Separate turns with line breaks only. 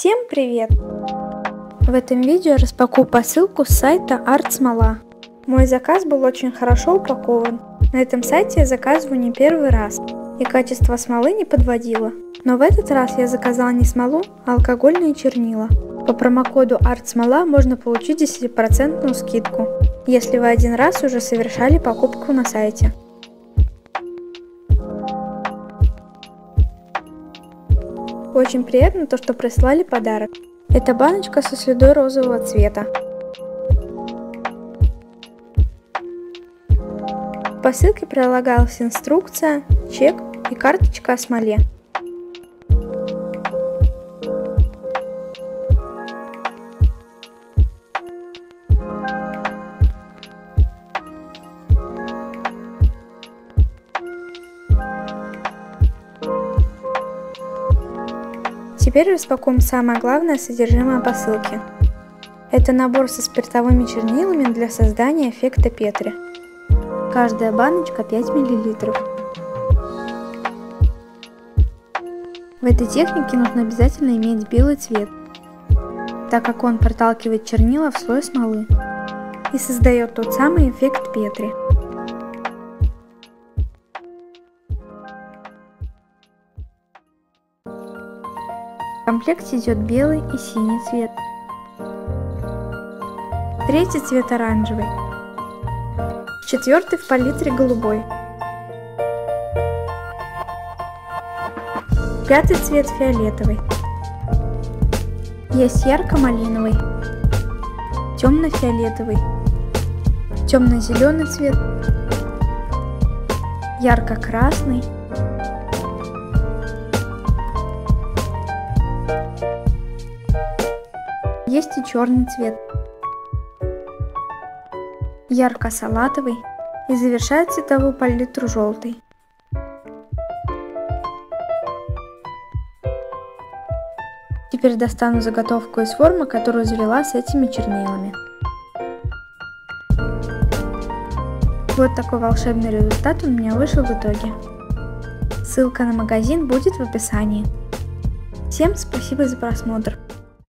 Всем привет! В этом видео распакую посылку с сайта ArtSmala. Мой заказ был очень хорошо упакован. На этом сайте я заказываю не первый раз, и качество смолы не подводило. Но в этот раз я заказала не смолу, а алкогольные чернила. По промокоду ArtSmala можно получить 10% скидку, если вы один раз уже совершали покупку на сайте. Очень приятно то, что прислали подарок. Это баночка со следой розового цвета. В посылке прилагалась инструкция, чек и карточка о смоле. Теперь распакуем самое главное содержимое посылки. Это набор со спиртовыми чернилами для создания эффекта Петри. Каждая баночка 5 мл. В этой технике нужно обязательно иметь белый цвет, так как он проталкивает чернила в слой смолы и создает тот самый эффект Петри. Комплекте идет белый и синий цвет. Третий цвет оранжевый. Четвертый в палитре голубой. Пятый цвет фиолетовый. Есть ярко-малиновый, темно-фиолетовый, темно-зеленый цвет, ярко-красный, Есть и черный цвет, ярко-салатовый и завершает цветовую палитру желтый. Теперь достану заготовку из формы, которую завела с этими чернилами. Вот такой волшебный результат у меня вышел в итоге. Ссылка на магазин будет в описании. Всем спасибо за просмотр.